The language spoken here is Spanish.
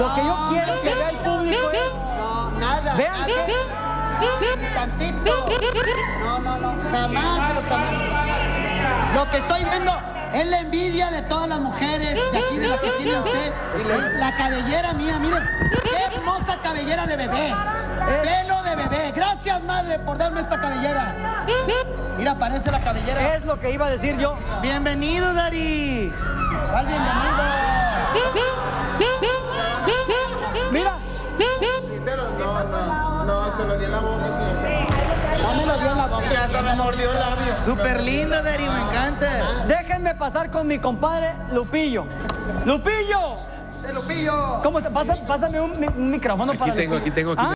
Lo que yo quiero que vea el público es... No, nada. Vean nada. que... Tantito. No, no, no. Jamás los jamás. Lo que estoy viendo es la envidia de todas las mujeres de aquí de las que tiene usted. Es La cabellera mía, miren. Qué hermosa cabellera de bebé. Pelo de bebé. Gracias, madre, por darme esta cabellera. Mira, parece la cabellera. Es lo que iba a decir yo. Bienvenido, Dari. ¿Cuál bienvenido? No, no, no, se lo di en la boca, señor. No me lo dio en la boca. Ya hasta me mordió el labio. Súper lindo, Dari, me encanta. déjenme pasar con mi compadre Lupillo. ¡Lupillo! Se lo pillo. ¿Cómo te pasa? Pásame un, mi- un micrófono Aquí para tengo, Lupillo. aquí tengo, aquí Ah,